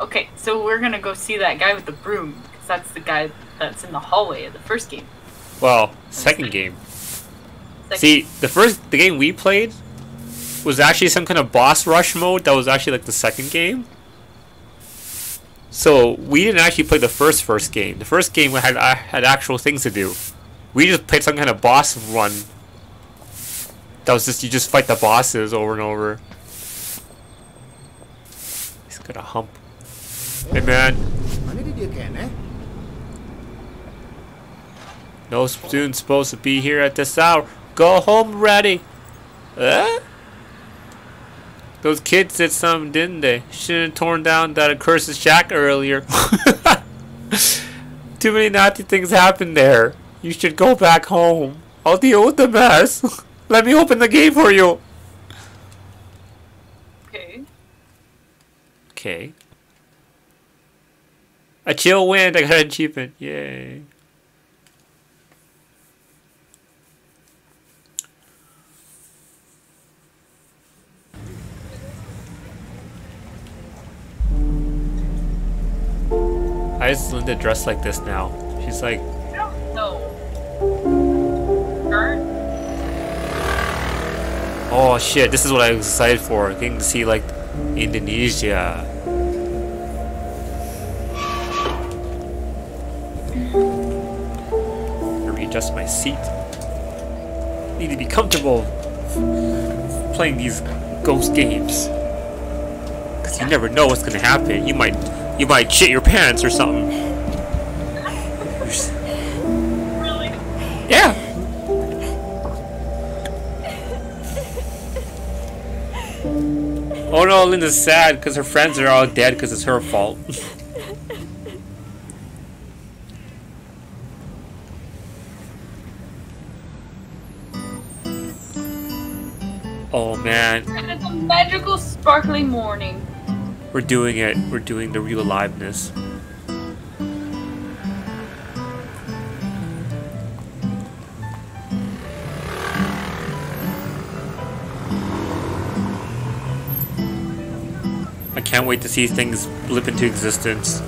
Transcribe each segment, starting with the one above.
Okay, so we're gonna go see that guy with the broom, because that's the guy that's in the hallway of the first game. Well, second game. Second- See, the first the game we played was actually some kind of boss rush mode that was actually like the second game. So we didn't actually play the first first game. The first game we had I had actual things to do. We just played some kind of boss run. That was just you just fight the bosses over and over. He's got a hump. Hey man, Mana dia kan eh? no student's supposed to be here at this hour. Go home ready. Huh? Those kids did something, didn't they? Shouldn't have torn down that accursed shack earlier. Too many naughty things happened there. You should go back home. I'll deal with the mess. Let me open the gate for you. Okay. Okay. A chill wind. I got an achievement. Yay. Why is Linda dressed like this now? She's like, I don't know. Oh shit, this is what I was excited for. Getting to see like Indonesia. To readjust my seat. I Need to be comfortable playing these ghost games. Cause you never know what's gonna happen. You might you might shit your pants or something. Really? Yeah. Oh no, Linda's sad because her friends are all dead because it's her fault. sparkly morning. we're doing it. We're doing the real aliveness. I can't wait to see things blip into existence.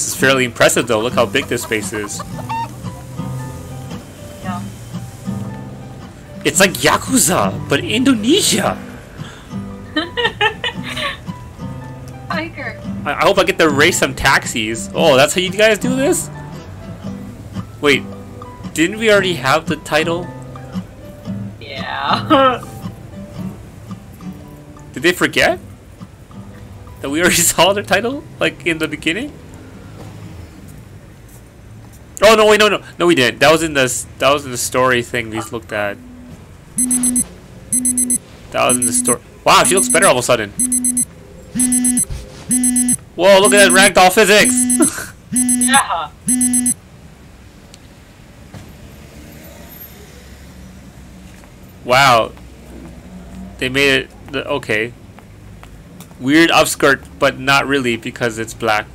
This is fairly impressive though. Look how big this space is. Yeah. It's like Yakuza, but Indonesia. Tiger. I, I hope I get to race some taxis. Oh, that's how you guys do this? Wait, didn't we already have the title? Yeah. Did they forget? That we already saw the title? Like in the beginning? Oh no wait no no no we didn't. That was in the that was in the story thing we looked at. That was in the story. Wow, she looks better all of a sudden. Whoa, look at that ragdoll physics! yeah. wow. They made it okay. Weird upskirt, but not really because it's black.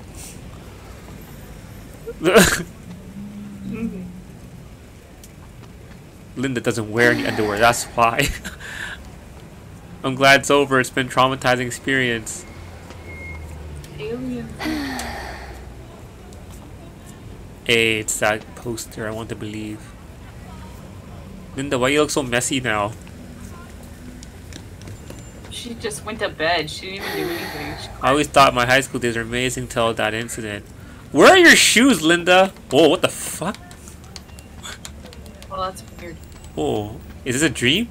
Linda doesn't wear any underwear, that's why. I'm glad it's over, it's been a traumatizing experience. Alien. Hey, it's that poster, I want to believe. Linda, why you look so messy now? She just went to bed. She didn't even do anything. I always thought my high school days were amazing till that incident. Where are your shoes, Linda? Whoa, what the fuck? Well, that's. Oh, is this a dream?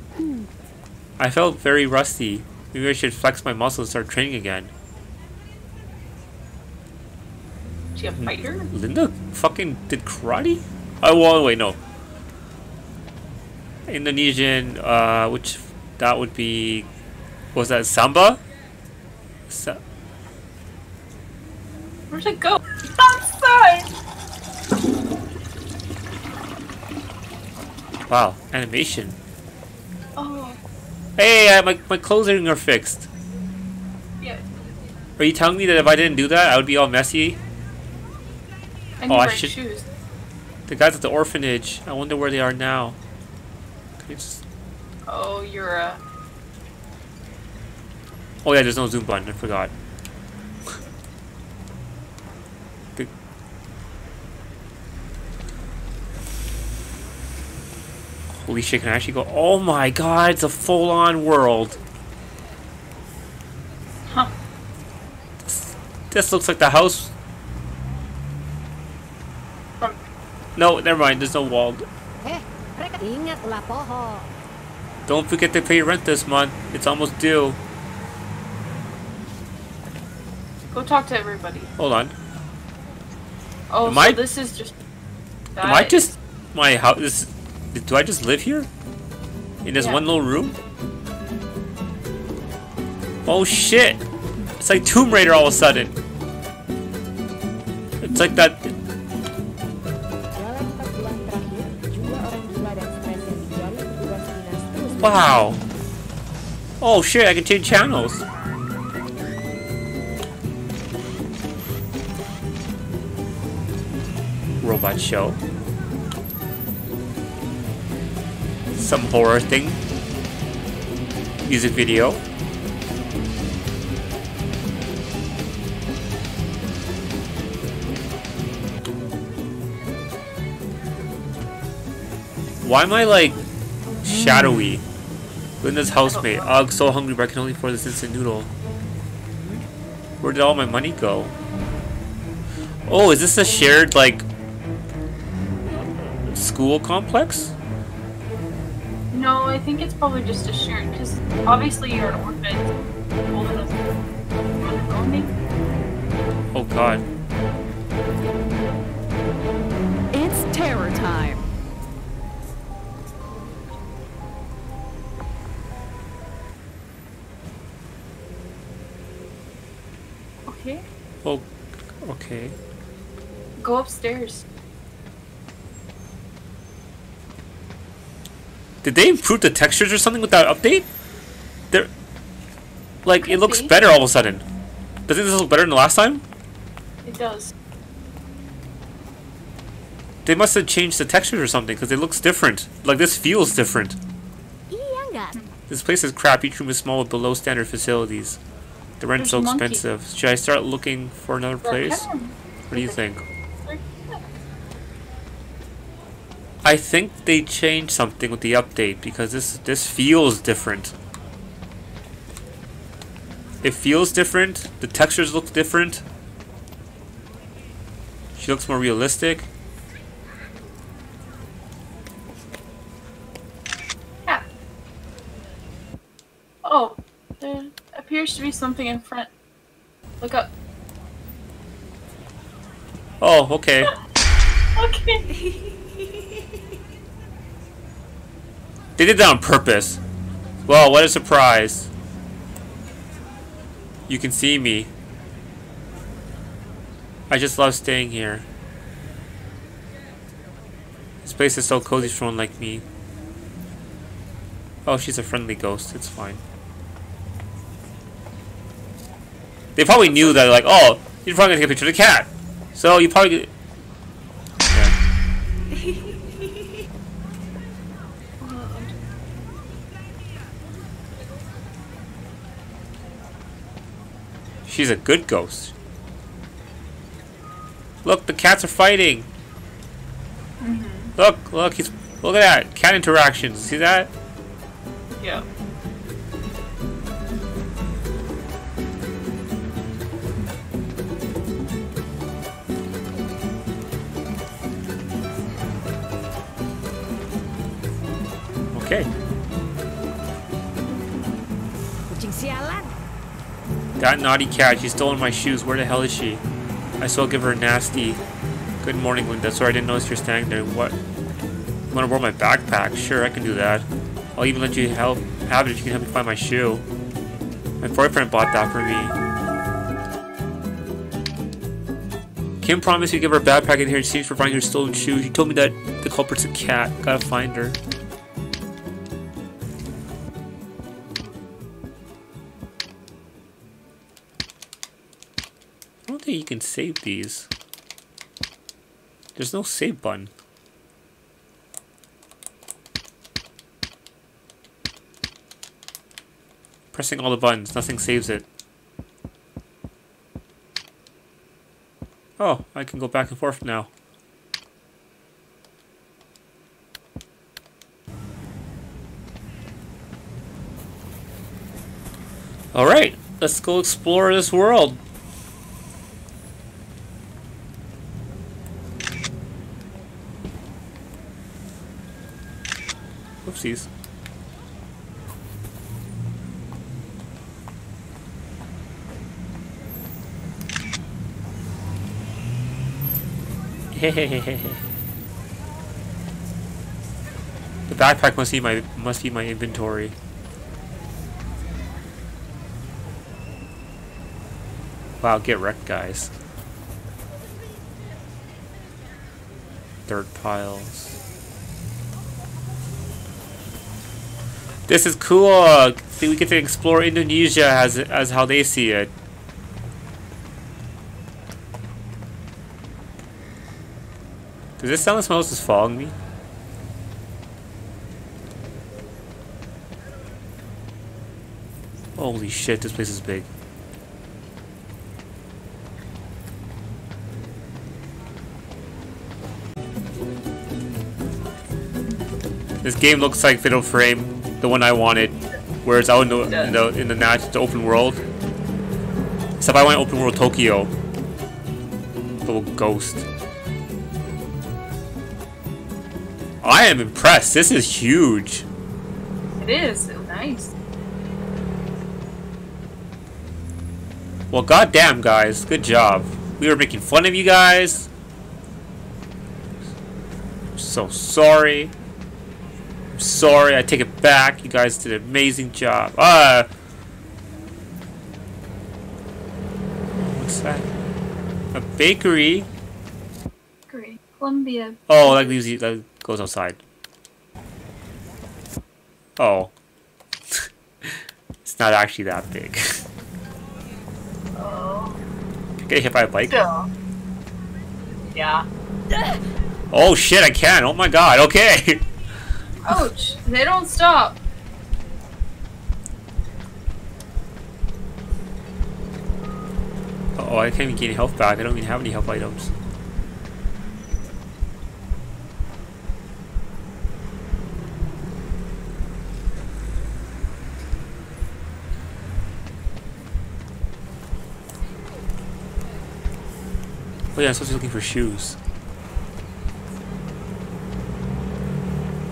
I felt very rusty. Maybe I should flex my muscles and start training again. She a fighter? Linda fucking did karate? Oh, well, wait, no. Indonesian, uh, which that would be, was that samba? Sa- Where'd it go? Outside! Wow, animation. Oh, Hey, uh, my my clothing are fixed. yeah. Are you telling me that if I didn't do that, I would be all messy? I need Oh, I should- shoes. The guys at the orphanage. I wonder where they are now. Can you just- Oh, you're a. Oh yeah, there's no zoom button. I forgot. Holy shit! Can I actually go? Oh my god! It's a full-on world. Huh. This looks like the house. From No, never mind. There's no wall. Eh, mereka ingatlah pohon. Don't forget to pay rent this month. It's almost due. go talk to everybody. Hold on. Oh, Am so I- this is just. Am I just my house? This, do I just live here? In this Yeah. one little room? Oh shit! It's like Tomb Raider all of a sudden. It's like that. Dalam empat bulan terakhir, jumlah orang gila dan stres yang dijali petugas dinas terus Wow. Oh shit! I can change channels. Robot show. Some horror thing. Music video. Why am I like shadowy? Linda's housemate. Ugh, so hungry, but I can only afford this instant noodle. Where did all my money go? Oh, is this a shared, like, school complex? No, I think it's probably just a shared because obviously you're an orphan. Old enough to own me. Oh god. It's terror time. Okay. Oh, okay. Go upstairs. Did they improve the textures or something with that update? They're, like, it looks be. better all of a sudden. Doesn't this look better than the last time? It does. They must have changed the textures or something, because it looks different. Like, this feels different. This place is crap. Each room is small with below standard facilities. The rent's so There's a monkey. expensive. Should I start looking for another place? What do you think? I think they changed something with the update because this this feels different. It feels different. The textures look different. She looks more realistic. Yeah. Oh, there appears to be something in front. Look up. Oh, okay. Okay. They did that on purpose. Well, what a surprise. You can see me. I just love staying here. This place is so cozy for one like me. Oh, she's a friendly ghost. It's fine. They probably knew that, like, oh, you're probably gonna take a picture of the cat. So you probably. She's a good ghost. Look, the cats are fighting. Mm-hmm. Look, look, he's look at that cat interactions. See that? Yeah. Okay. That naughty cat, she's stolen my shoes. Where the hell is she? I still give her a nasty. Good morning, Linda. Sorry, I didn't notice you're standing there. What? You want to borrow my backpack? Sure, I can do that. I'll even let you help have it if you can help me find my shoe. My boyfriend bought that for me. Kim promised to give her a backpack in here in exchange for finding her stolen shoes. She told me that the culprit's a cat. Gotta find her. You can save these. There's no save button. Pressing all the buttons, nothing saves it. Oh, I can go back and forth now. Alright, let's go explore this world. Oopsies. the backpack must be my must be my inventory. Wow, get wrecked, guys. Dirt piles. This is cool. See, we get to explore Indonesia as as how they see it. Does this sound like someone else is following me? Holy shit, this place is big. This game looks like Fatal Frame, the one I wanted, where it's out in the in the in the, nat- the open world. Except I want open world Tokyo. Little ghost. I am impressed. This is huge. It is. It's nice. Well, goddamn, guys, good job. We were making fun of you guys. So sorry. I'm sorry. I take it back. You guys did an amazing job. Uh. What's that? A bakery. Great. Columbia. Oh, that leaves you. That goes outside. Oh. it's not actually that big. Oh. Get hit by a bike. Still. Yeah. Oh shit, I can. Oh my god. Okay. Ouch. They don't stop. Oh, I can't even gain health back. I don't even have any health items. Oh yeah, I'm supposed to be looking for shoes.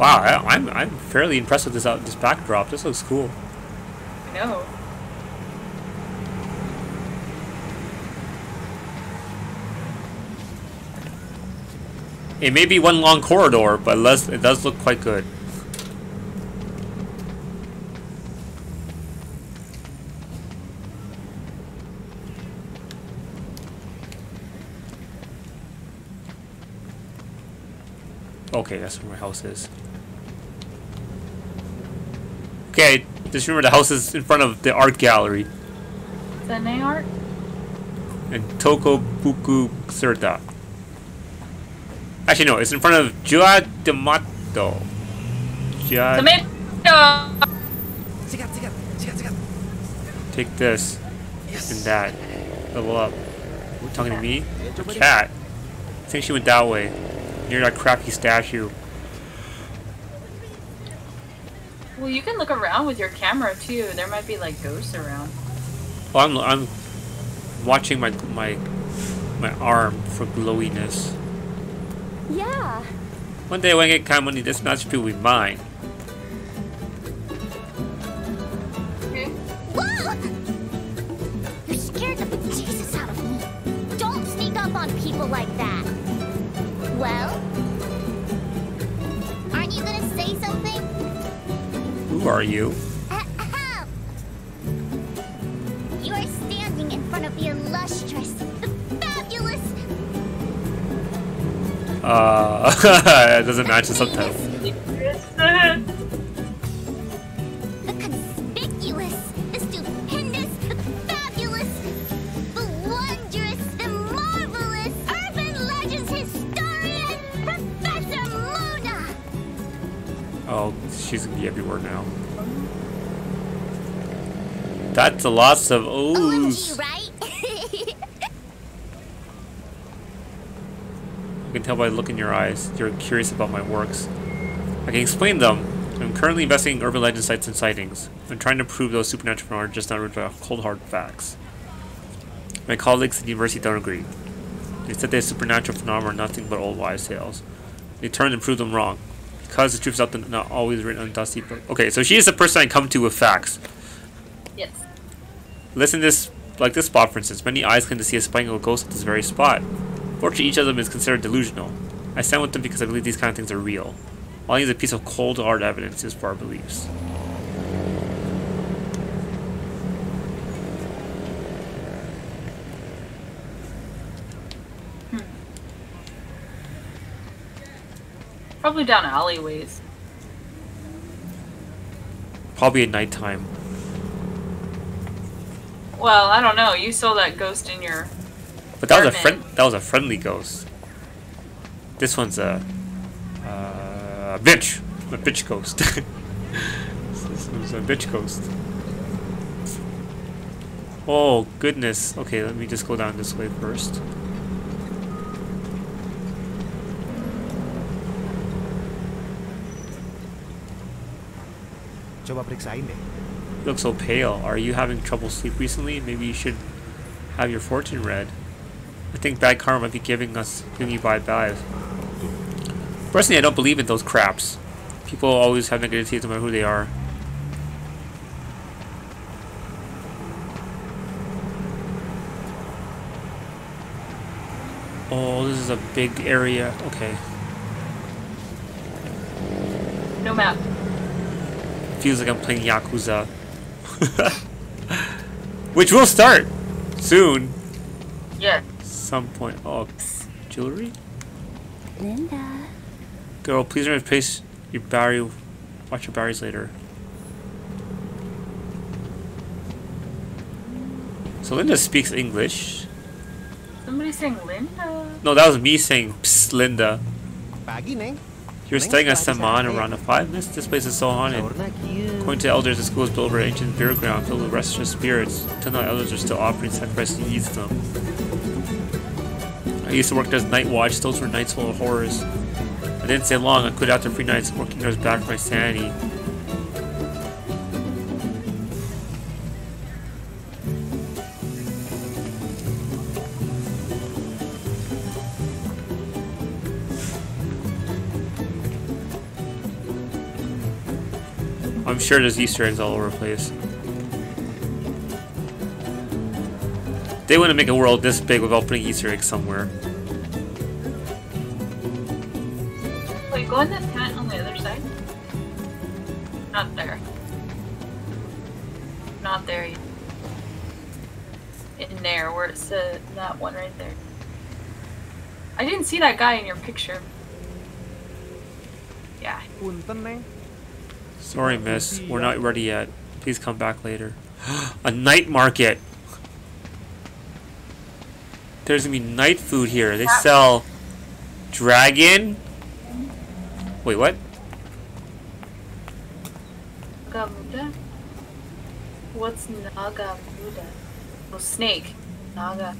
Wow, I, I'm I'm fairly impressed with this out this backdrop. This looks cool. I know. It may be one long corridor, but less, it does look quite good. Okay, that's where my house is. Okay, just remember the house is in front of the art gallery Is that an art? in Tokobuku Serta. Actually, no, it's in front of Jua D'Amato. Jua, Tomato! Take this and that. Level up. You talking to me? Ayo, coba deh. Cat. I think she went that way. Near that crappy statue. Well, you can look around with your camera too. There might be like ghosts around. Oh, I'm I'm watching my my my arm for glowiness. Yeah. One day when I get kind of money, this match will be mine. are you? Uh, uh it doesn't match the subtitle. The conspicuous, the stupendous, the fabulous, the wondrous, the marvelous urban legends historian, Professor Oh, she's gonna be everywhere now. That's a lots of oohs. OMG, right? I can tell by the look in your eyes. You're curious about my works. I can explain them. I'm currently investigating urban legend sites and sightings. I'm trying to prove those supernatural phenomena are just not rooted by cold hard facts. My colleagues at the university don't agree. They said that supernatural phenomena are nothing but old wives' tales. They turned and proved them wrong. Because the truth is often not always written on dusty books. Okay, so she is the person I come to with facts. Listen to this, like this spot for instance. Many eyes claim to see a a ghost at this very spot. Fortunately, each of them is considered delusional. I stand with them because I believe these kind of things are real. All I need is a piece of cold, hard evidence is for our beliefs. Hmm. Probably down alleyways. Probably at nighttime. Well, I don't know. You saw that ghost in your. But that was a friend. That was a friendly ghost. This one's a, uh, a bitch. A bitch ghost. this one's a bitch ghost. Oh goodness. Okay, let me just go down this way first. Coba periksain deh. You look so pale. Are you having trouble sleep recently? Maybe you should have your fortune read. I think bad karma might be giving us giving you bad vibes. Personally, I don't believe in those craps. People always have negativities no matter who they are. Oh, this is a big area. Okay. No map. Feels like I'm playing Yakuza. Which will start soon. Yeah. Some point. Oh, jewelry? Linda. Girl, please replace your battery. Watch your batteries later. So Linda speaks English. Somebody saying Linda. No, that was me saying Psst, Linda. Pagi, Neng. You're staying at Saman around the five minutes. This place is so haunted. According to elders, the school is built over an ancient burial ground filled with restless spirits. Now, elders are still offering sacrifice to ease them. I used to work as night watch. Those were nights full of horrors. I didn't stay long. I quit after three nights. Working there back for my sanity. Sure there's Easter eggs all over the place. They want to make a world this big without putting Easter eggs somewhere. Wait, go in that tent on the other side. Not there. Not there. yet. In there, where it said that one right there. I didn't see that guy in your picture. Yeah. Sorry, miss. We're not ready yet. Please come back later. a night market! There's gonna be night food here. They sell dragon. Wait, what? Nagamuda? What's Nagamuda? Oh, snake. Naga.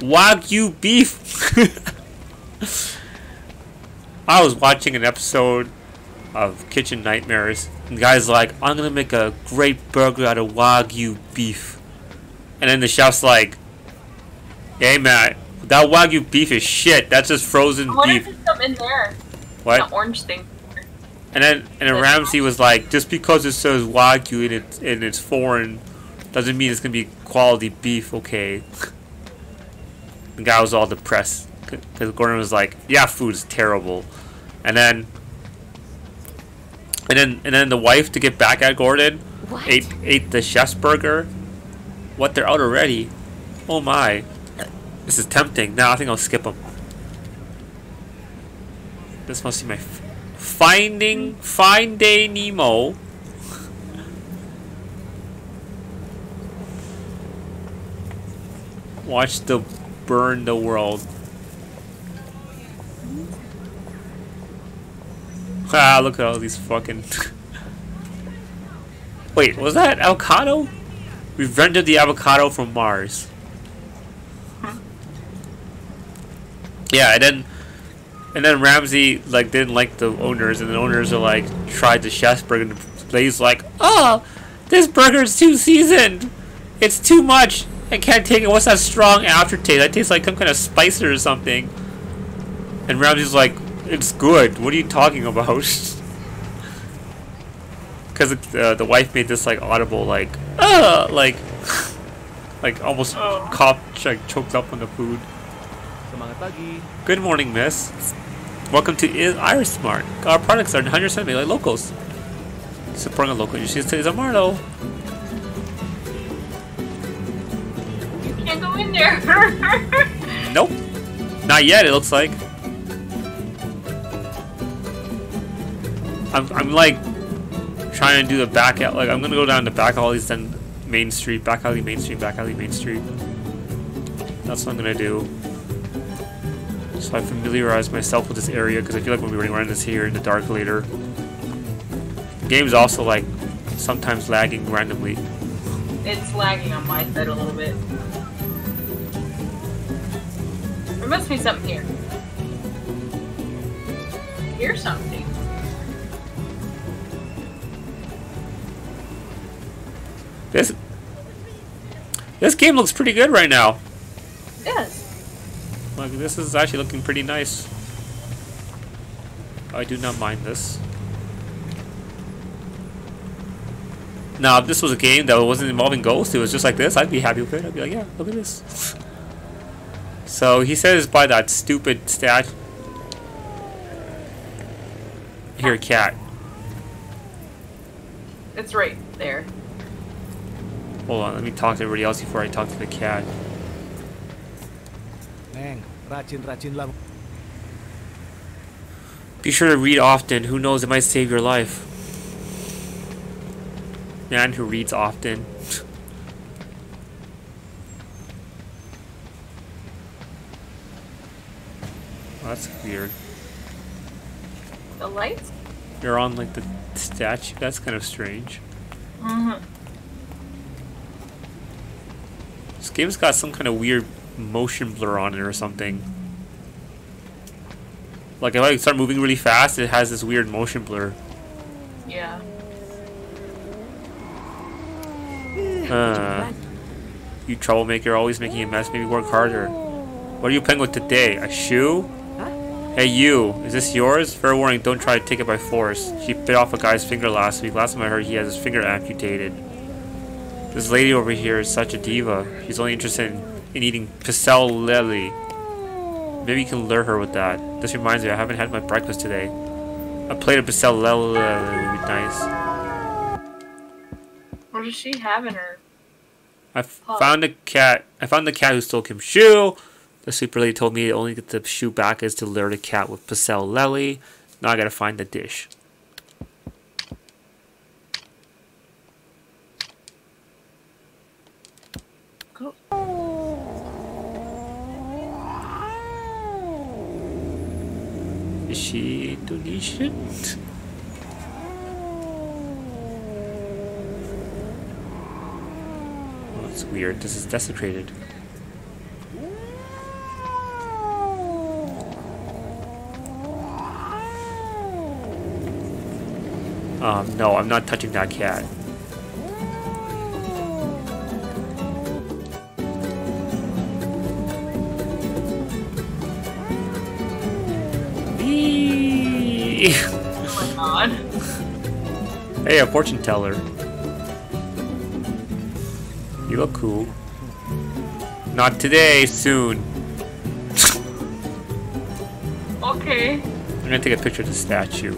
Wagyu beef. I was watching an episode of Kitchen Nightmares, and the guy's like, "I'm gonna make a great burger out of Wagyu beef," and then the chef's like, "Hey man, that Wagyu beef is shit. That's just frozen if beef." there's in there. What? That orange thing. And then and then Ramsay was like, "Just because it says Wagyu and it's and it's foreign, doesn't mean it's gonna be quality beef." Okay. The guy was all depressed because Gordon was like, "Yeah, food is terrible," and then and then and then the wife to get back at Gordon What? ate ate the chef's burger. What? They're out already? Oh my! This is tempting. Now I think I'll skip them. This must be my f- Finding Find Day Nemo. Watch the burn the world. Ah, look at all these fucking. Wait, was that avocado? We've rendered the avocado from Mars. Yeah, and then and then Ramsay like didn't like the owners, and the owners are like tried the chef's burger, and Blaze like, oh, this burger's too seasoned. It's too much. I can't take it. What's that strong aftertaste? That tastes like some kind of spicer or something. And Ramsay's like, it's good. What are you talking about? Because uh, the wife made this like audible like, uh, like, like almost Oh. cough, like choked up on the food. Good morning, miss. Welcome to I- Iris Smart. Our products are 100% made like locals. Supporting a local industry is a Marlo. You can't go in there. Nope. Not yet, it looks like. I'm, I'm like trying to do the back out. Like, I'm gonna go down the back alleys, then Main Street, back alley, Main Street, back alley, Main Street. That's what I'm gonna do. So I familiarize myself with this area because I feel like we'll be running around this here in the dark later. The game's also like sometimes lagging randomly. it's lagging on my side a little bit. There must be something here. Hear something. This this game looks pretty good right now. Yes. Like this is actually looking pretty nice. I do not mind this. Now, if this was a game that wasn't involving ghosts, it was just like this, I'd be happy with it. I'd be like, yeah, look at this. So he says by that stupid stat. Here, cat. It's right there. Hold on, let me talk to everybody else before I talk to the cat. Neng, racin-racin lang. Be sure to read often. Who knows, it might save your life. Man who reads often. Well, that's weird. The lights? You're on like the statue. That's kind of strange. Mm-hmm. This game's got some kind of weird motion blur on it or something. Like if I start moving really fast, it has this weird motion blur. Yeah. Uh, you troublemaker, always making a mess. Maybe work harder. What are you playing with today? A shoe? Hey you, is this yours? Fair warning, don't try to take it by force. She bit off a guy's finger last week. Last time I heard he has his finger amputated. This lady over here is such a diva. She's only interested in, in eating pecel lele. Maybe you can lure her with that. This reminds me, I haven't had my breakfast today. A plate of pecel lele would be nice. What does she have in her? I f- found a cat. I found the cat who stole Kim's shoe. The super lady told me the only get the shoe back is to lure the cat with Pecel Lele. Now I gotta find the dish. She Indonesian? Oh, that's weird. This is desecrated. Um, no, I'm not touching that cat. Eee. Oh my god. Hey, a fortune teller. You look cool. Not today, soon. Okay. I'm gonna take a picture of the statue.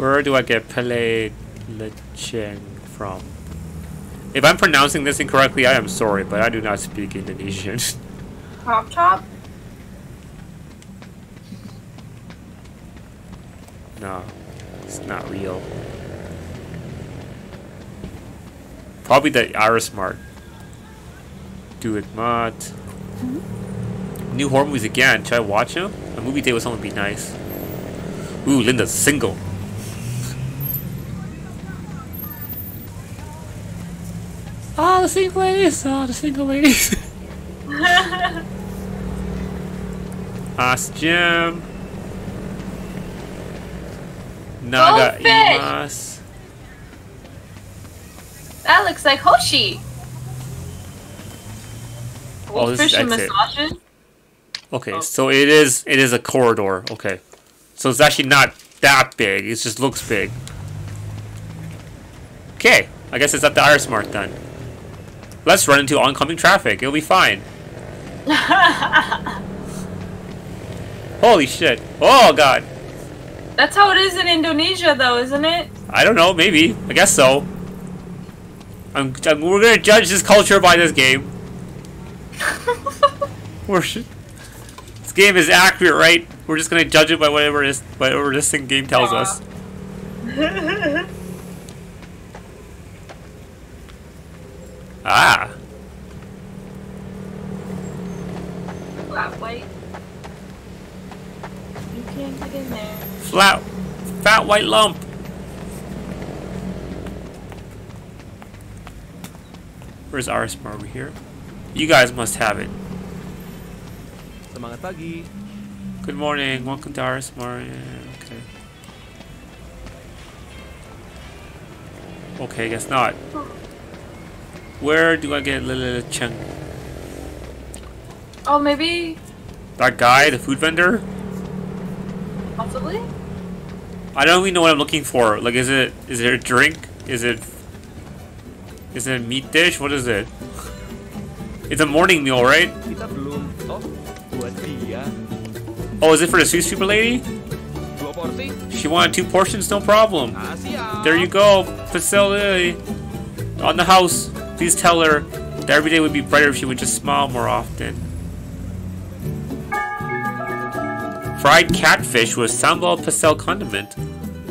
Where do I get Pele Lecheng from? If I'm pronouncing this incorrectly, I am sorry, but I do not speak Indonesian. Pop chop? no, it's not real. Probably the Iris Mart. Do it, Mott. Mm-hmm. New horror movies again. Should I watch them? A movie date with someone would be nice. Ooh, Linda's single. The single ladies! Oh, the single ladies! Ask Jim. Naga Goldfish! Imas. That looks like Hoshi. Oh, this is Goldfish and exit. Okay, Oh. so it is it is a corridor. Okay, so it's actually not that big. It just looks big. Okay, I guess it's at the Iris Mart then. Let's run into oncoming traffic. It'll be fine. Holy shit! Oh god! That's how it is in Indonesia, though, isn't it? I don't know. Maybe. I guess so. I'm, I'm- we're gonna judge this culture by this game. We're this game is accurate, right? We're just gonna judge it by whatever this whatever this thing game tells us. Ah, Flat white. You can't get in there. flat, fat white lump. Where's Iris Mar over here? You guys must have it. Semangat pagi. Good morning. Welcome to Iris Mar. Yeah, okay. Okay, guess not. Where do I get Lil Cheng? Oh, maybe, That guy, the food vendor? possibly? I don't even know what I'm looking for. Like, is it is it a drink? Is it is it a meat dish? What is it? It's a morning meal, right? Oh, is it for the sous super lady? She wanted two portions, no problem. There you go, facility on the house. Please tell her that every day would be brighter if she would just smile more often. Fried catfish with sambal pastel condiment.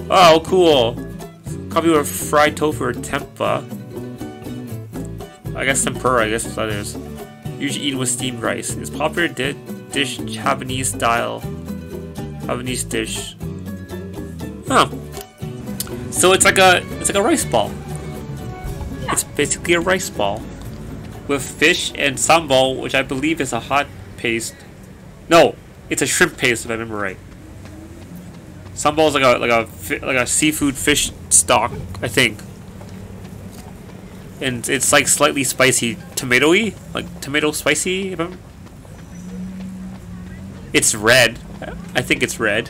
Oh, cool. Coffee with fried tofu or tempeh. I guess tempura, I guess what that is. Usually eaten with steamed rice. It's popular di- dish Japanese style. Japanese dish. Huh. So it's like a it's like a rice ball. It's basically a rice ball with fish and sambal, which I believe is a hot paste. No, it's a shrimp paste if I remember right. Sambal is like a like a like a seafood fish stock, I think. And it's like slightly spicy, tomatoey, like tomato spicy. If I'm... It's red. I think it's red.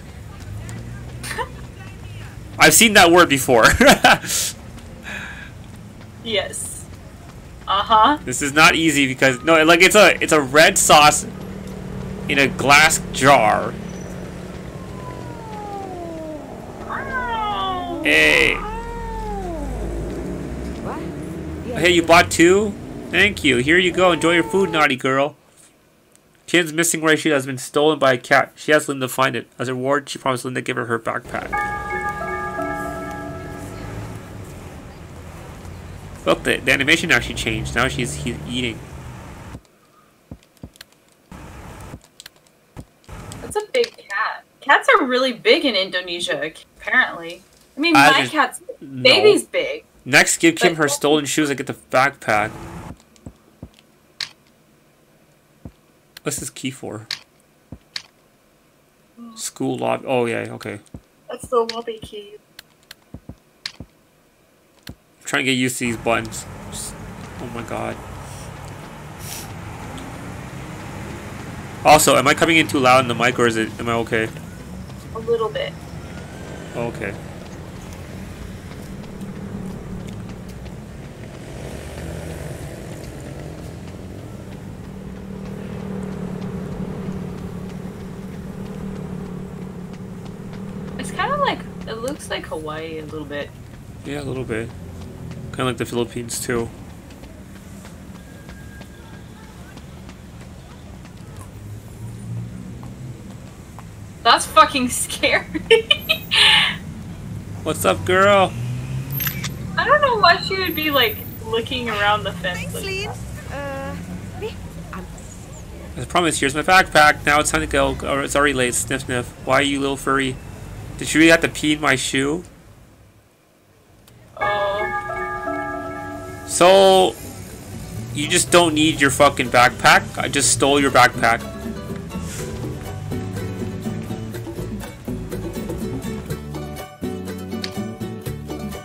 I've seen that word before. Yes. Uh huh. this is not easy because no, like it's a it's a red sauce in a glass jar. Hey, Wah, dia hey, you bought two? Thank you. Here you go. Enjoy your food, naughty girl. Kim's missing right shoe has been stolen by a cat. She asked Linda to find it. As a reward, she promised Linda to give her her backpack. Look, the, the animation actually changed. Now she's he's eating. That's a big cat. Cats are really big in Indonesia, apparently. I mean, I my just- cat's No. baby's big. Next, give Kim her stolen shoes and get the backpack. What's this key for? School lobby. Oh yeah, okay. That's the lobby key. Trying to get used to these buttons. Just- Oh my god. Also, am I coming in too loud in the mic or is it? Am I okay? A little bit. Okay. It's kind of like It looks like Hawaii a little bit. Yeah, a little bit. Kind of like the Philippines too. That's fucking scary. What's up, girl? I don't know why she would be like looking around the fence. like that. Uh, I'm promise, here's my backpack. Now it's time to go. Or it's already late. Sniff, sniff. Why you little furry? Did you really have to pee in my shoe? So, you just don't need your fucking backpack? I just stole your backpack.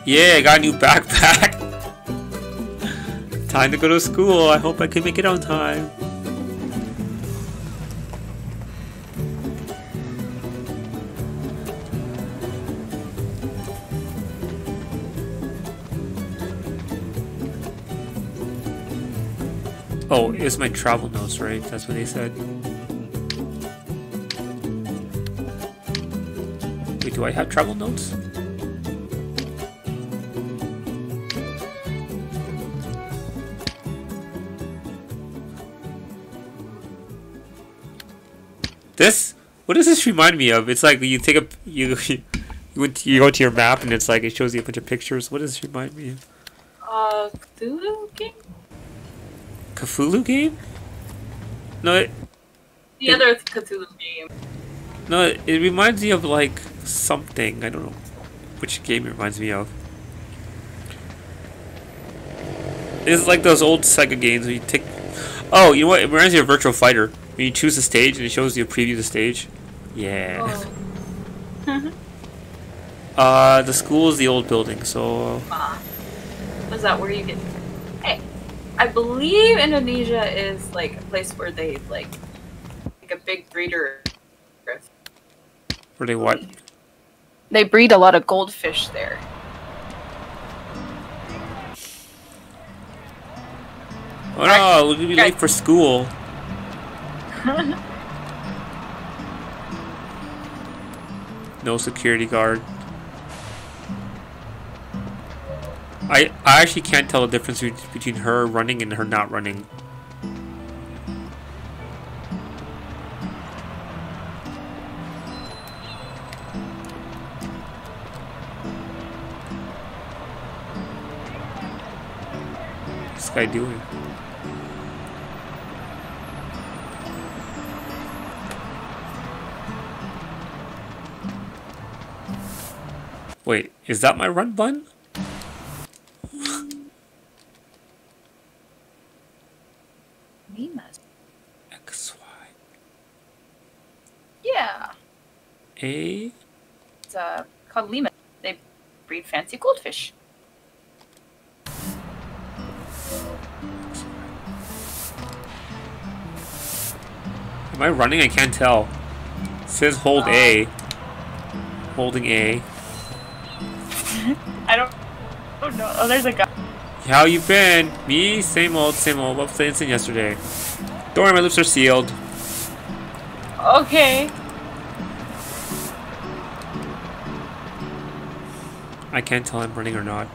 Yeah, I got a new backpack. time to go to school. I hope I can make it on time. Oh, it's my travel notes, right? That's what they said. Wait, do I have travel notes? This? What does this remind me of? It's like you take a you you went to, you go to your map and it's like it shows you a bunch of pictures. What does this remind me of? uh, Cthulhu game? Cthulhu game? No, it, The It- other Cthulhu game. No, it it reminds me of like something. I don't know which game it reminds me of. It's like those old Sega games where you take. Oh, you know what? It reminds me of Virtual Fighter. When you choose the stage and it shows you a preview of the stage. Yeah. Oh, Uh, the school is the old building, so ah. Is that where you get? Hey, I believe Indonesia is like a place where they like like a big breeder. where they what? They breed a lot of goldfish there. Oh no, we're gonna be late for school. No security guard. I I actually can't tell the difference between her running and her not running. What's this guy doing? Wait, is that my run button? Limas. X, Y, Yeah, A. it's uh, called Lima. They breed fancy goldfish. Am I running? I can't tell. It says hold A. Uh. Holding A. I don't. Oh no! Oh, there's a guy. How you been? Me? Same old, same old. What was the incident yesterday? Don't worry, my lips are sealed. Okay. I can't tell I'm running or not.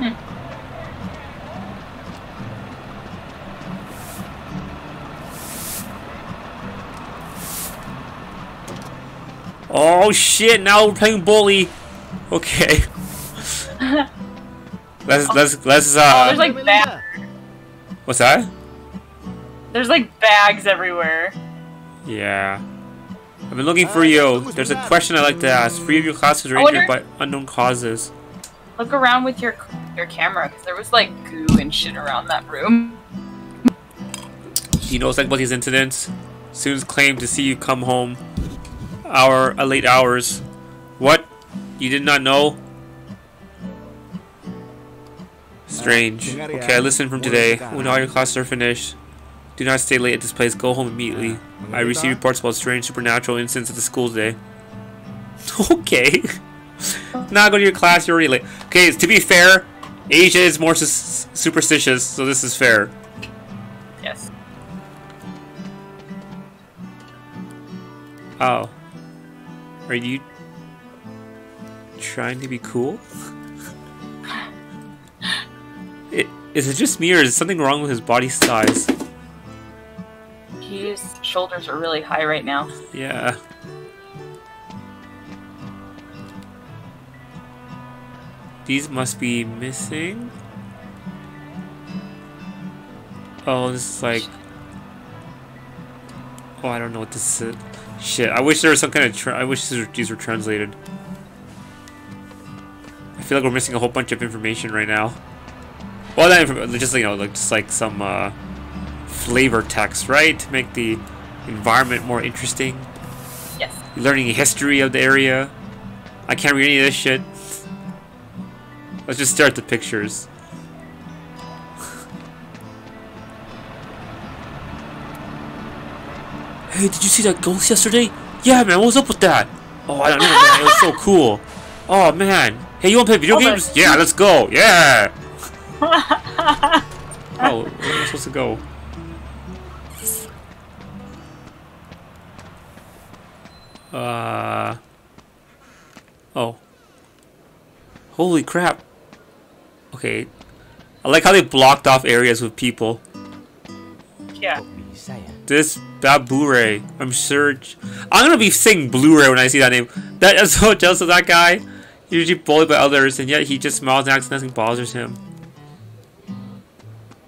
Hmm. Oh shit! Now we're playing bully. Okay. let's let's let's Oh, uh. there's like ba- what's that? there's like bags everywhere. Yeah. I've been looking for you. There's a question I'd like to ask. Three of your classes are I injured by unknown causes. Look around with your your camera because there was like goo and shit around that room. Do you know something about these incidents? Students claim to see you come home hour uh, late hours. What? You did not know? Strange. Okay, I listened from today. When all your classes are finished, Do not stay late at this place. Go home immediately. I received reports about strange supernatural incidents at the school today. Okay. now go to your class. You're already late. Okay, to be fair, Asia is more sus- superstitious, so this is fair. Yes. Oh. Are you trying to be cool? It, is it just me or is something wrong with his body size? His shoulders are really high right now. Yeah. These must be missing. Oh, this is like. Oh, I don't know what this is. Shit, I wish there was some kind of. I wish these were, translated. I feel like we're missing a whole bunch of information right now. Well, that inf- just you know, like just like some uh, flavor text, right, to make the environment more interesting. Yes. Learning history of the area. I can't read any of this shit. Let's just stare at the pictures. Hey, did you see that ghost yesterday? Yeah, man, what was up with that? Oh, I don't know, man. It was so cool. Oh, man. Hey, you want to play video Hold on. games? Yeah, let's go. Yeah. oh, where am I supposed to go? Uh. Oh. Holy crap. Okay. I like how they blocked off areas with people. Yeah. This that Blu-ray. I'm sure. I'm gonna be saying Blu-ray when I see that name. That is so jealous of that guy. Usually bullied by others, and yet he just smiles and acts nothing bothers him.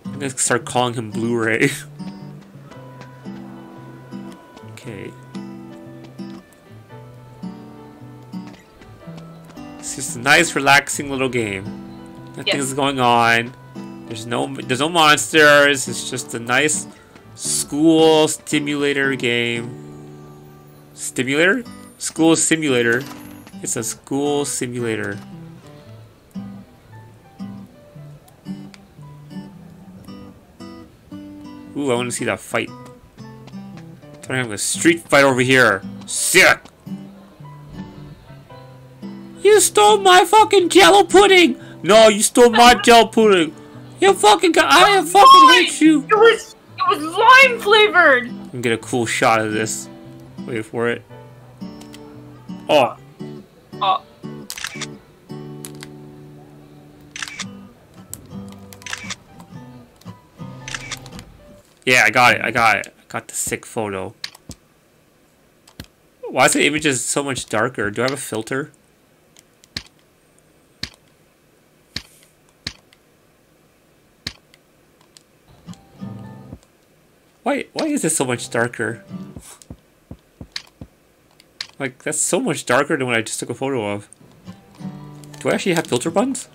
I'm gonna start calling him Blu-ray. okay. It's just a nice, relaxing little game. Nothing's Yes. going on. There's no, there's no monsters. It's just a nice school stimulator game. Stimulator? School simulator. It's a school simulator. Ooh, I want to see that fight. They're having a street fight over here. Sick! You stole my fucking jello pudding! No, you stole my jello pudding! You fucking got- I fucking hate you! It was lime flavored. and get a cool shot of this. Wait for it. Oh, Oh, yeah, I got it. I got it. I got the sick photo. Why is the image is so much darker? Do I have a filter? Why, why is this so much darker? Like, that's so much darker than what I just took a photo of. Do I actually have filter buttons?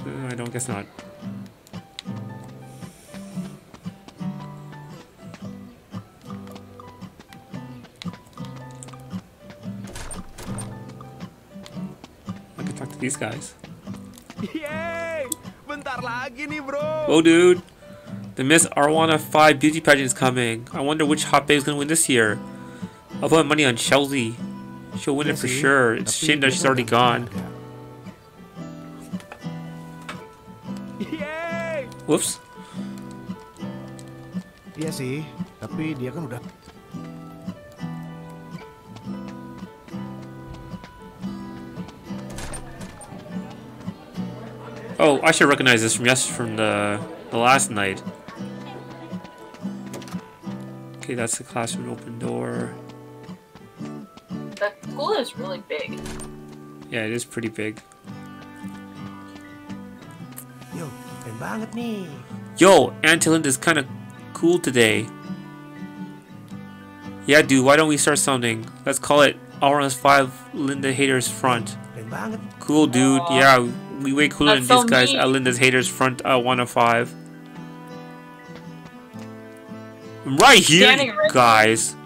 Uh, I don't guess not. I can talk to these guys. Yeay! Bentar lagi nih, bro. Oh, dude. The Miss Arwana 5 beauty pageant is coming. I wonder which hot babe is gonna win this year. I'll put my money on Chelsea. She'll win it for sure. It's a shame that she's already gone. Whoops. Iya sih, tapi dia kan udah Oh, I should recognize this from yes from the the last night. Okay, that's the classroom open door. the school is really big. Yeah, it is pretty big. Yo, keren banget nih. Yo, Antilinda's kind of cool today. Yeah, dude, why don't we start something? Let's call it Auron's 5 Linda Haters Front. Cool, dude. Aw. Yeah, we way cooler That's than these guys mean. at Linda's Haters Front uh, 105. I'm right here, Standing right- guys.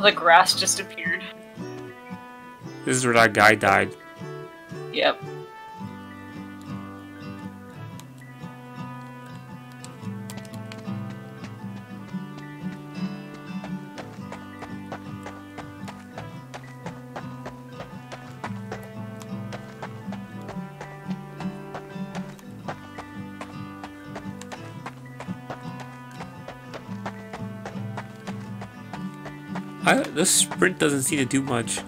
The grass just appeared. This is where that guy died. Yep. I, this sprint doesn't seem to do much.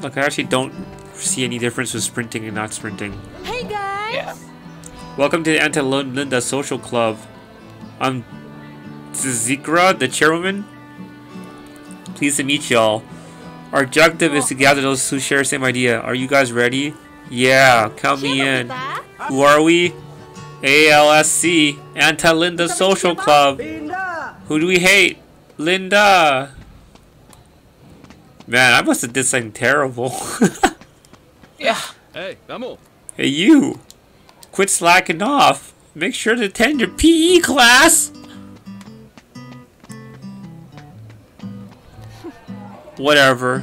Look, I actually don't see any difference with sprinting and not sprinting. Hey guys! Yeah. Welcome to the Anta Linda Social Club. I'm Zikra, the chairwoman. Pleased to meet y'all. Our objective is to gather those who share the same idea. Are you guys ready? Yeah, count me in. Who are we? ALSC, Anta Linda Social Club. Who do we hate? Linda. Man, I must have did something terrible. Yeah. Hey, kamu. hey, you. Quit slacking off. Make sure to attend your PE class. Whatever.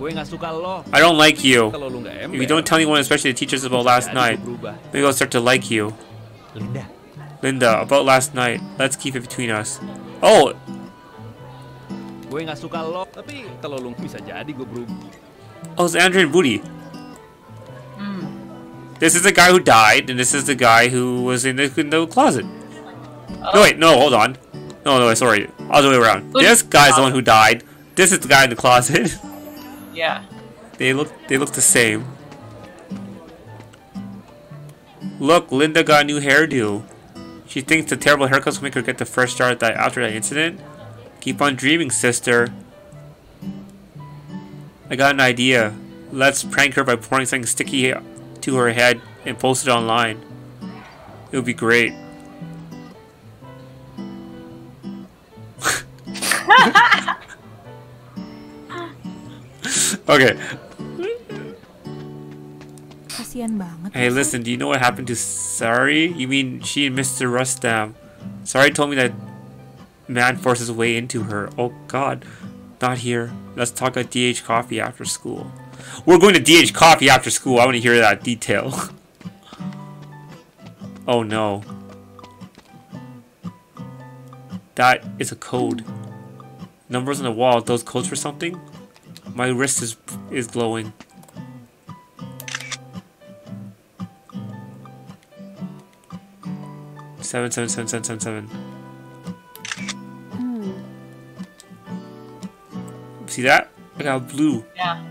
Gue nggak suka lo. I don't like you. Kalau lu nggak If you don't tell anyone, especially the teachers, about last night, gue berubah. maybe I'll start to like you. Linda, Linda, about last night. Let's keep it between us. Oh, Gue nggak suka lo. Tapi kalau lu bisa jadi gue berubah. oh, it's Andrew and Booty. Hmm. This is the guy who died, and this is the guy who was in the, in the closet. No, wait, no, hold on. No, no, sorry. Other way around. Booty- This guy's the one who died. This is the guy in the closet. Yeah. They look they look the same. Look, Linda got a new hairdo. She thinks the terrible haircuts will make her get the first start that after that incident. Keep on dreaming, sister. I got an idea. Let's prank her by pouring something sticky to her head and post it online. It would be great. okay, Kasian banget. Hey, listen, do you know what happened to Sari? You mean she and Mr. Rustam? Um, Sari told me that man forced his way into her. Oh god. Not here. Let's talk at DH Coffee after school. We're going to DH Coffee after school. I want to hear that detail. oh no. That is a code. Numbers on the wall, those codes for something? My wrist is is glowing. Seven, seven, seven, seven, seven, seven. Hmm. See that? I got blue. Yeah.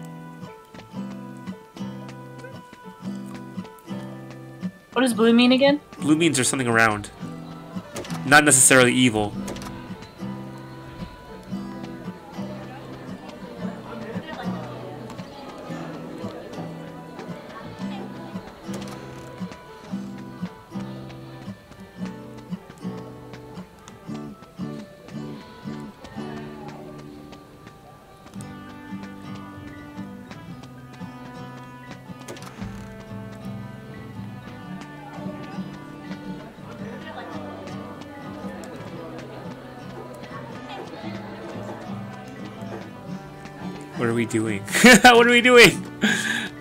What does blue mean again? Blue means there's something around. Not necessarily evil. What are we doing? what are we doing?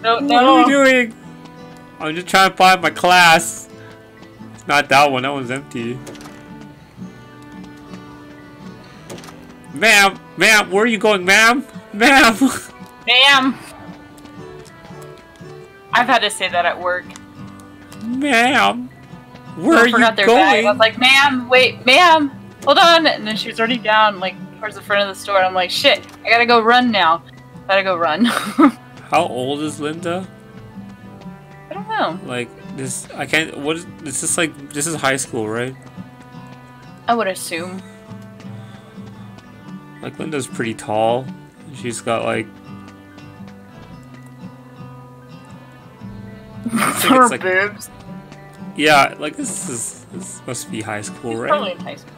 No, What are we doing? I'm just trying to find my class. It's not that one. That one's empty. Ma'am, ma'am, where are you going, ma'am? Ma'am. Ma'am. I've had to say that at work. Ma'am. Where are you their bag. I was like, ma'am, wait, ma'am, hold on. And then she was already down, like, towards the front of the store. I'm like, shit, I gotta go run now. Gotta go run. How old is Linda? I don't know. Like this, I can't. What is this? Is like this is high school, right? I would assume. Like Linda's pretty tall. She's got like. Her like boobs. yeah, like this is this must be high school, She's right? probably in high school.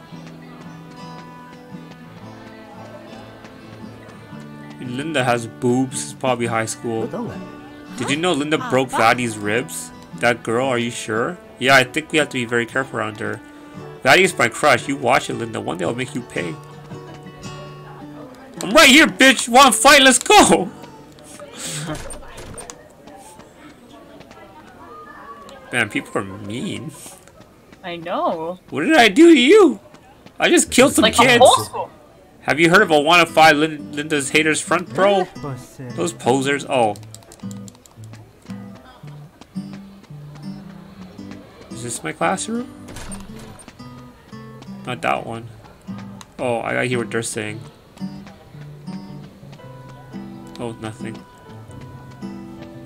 Linda has boobs. It's probably high school. lo tau nggak? Did you know Linda broke Vadi's ribs? That girl, are you sure? Yeah, I think we have to be very careful around her. Vadi is my crush. You watch it, Linda. One day I'll make you pay. I'm right here, bitch. Want to fight? Let's go. Man, people are mean. I know. What did I do to you? I just killed some Like the kids. Whole school. Have you heard of a wanna fight Lin- Linda's haters front, bro? Eh, eh. Those posers. Oh. Is this my classroom? Not that one. Oh, I gotta hear what they're saying. Oh, nothing.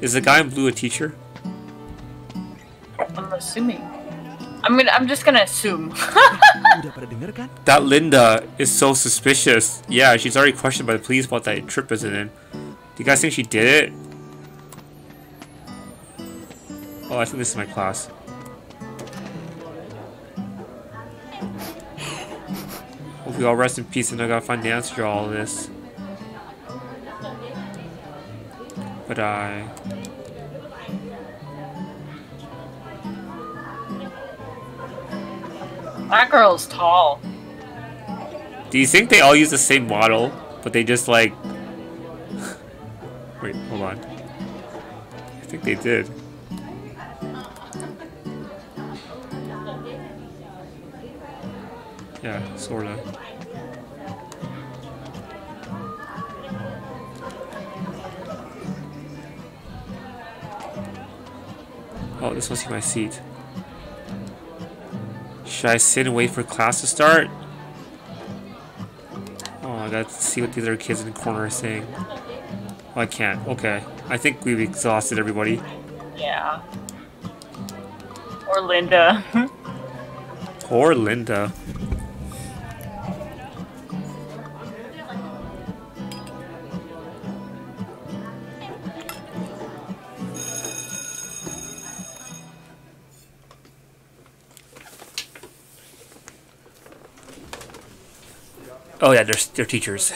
Is the guy in blue a teacher? I'm assuming. I mean. I'm just gonna assume. That Linda is so suspicious. Yeah, she's already questioned by the police about that trip incident. Do you guys think she did it? Oh, I think this is my class. Hope we all rest in peace and I gotta find the answer to all this. But I... that girl's tall. Do you think they all use the same model, but they just like... Wait, hold on. I think they did. Yeah, sorta. Oh, this must be my seat. Should I sit and wait for class to start? Oh, I gotta see what the other kids in the corner are saying. Oh, I can't. Okay. I think we've exhausted everybody. Yeah. Or Linda. Poor Linda. Oh yeah, they're, they're teachers.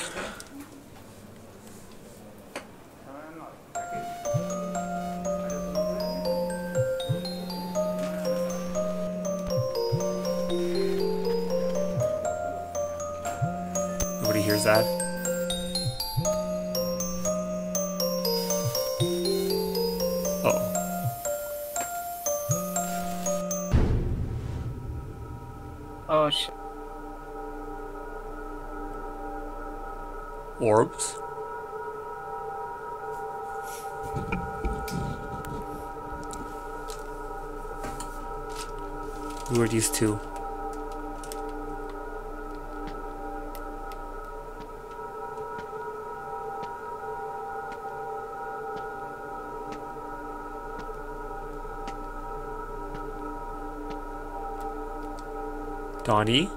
Donnie?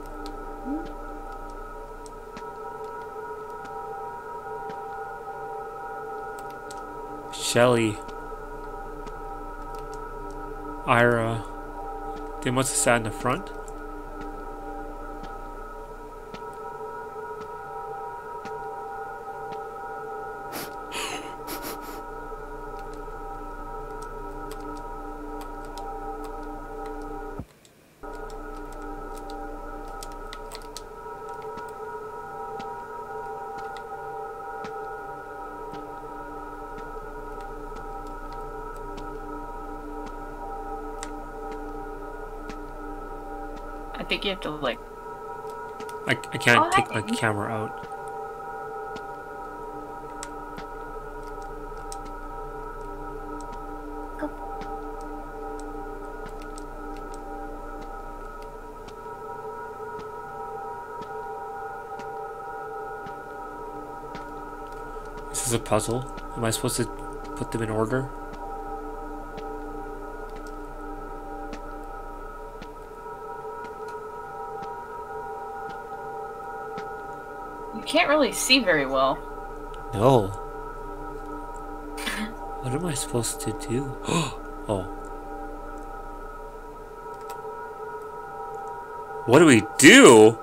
Shelly. Ira. They must have sat in the front. Have to like. I, I can't Oh, take my camera out. This is a puzzle. Am I supposed to put them in order? Can't really see very well. No. What am I supposed to do? oh. What do we do?